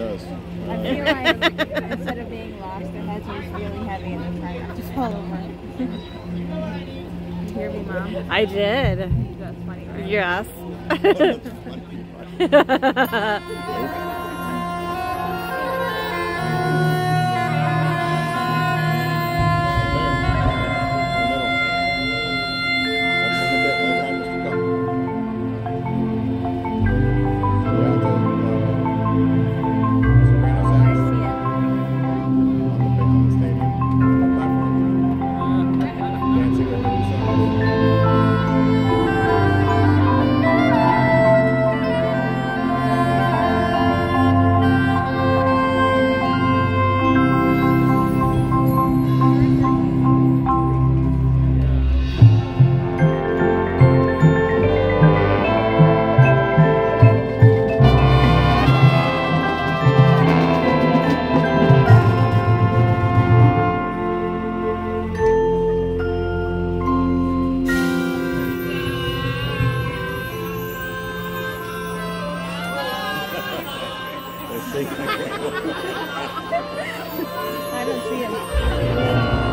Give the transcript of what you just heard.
does. I feel like instead of being lost, their heads are just really heavy and they're trying not to fall over. you hear me, Mom? I did. That's funny, right? Yes. I don't see it. Yeah.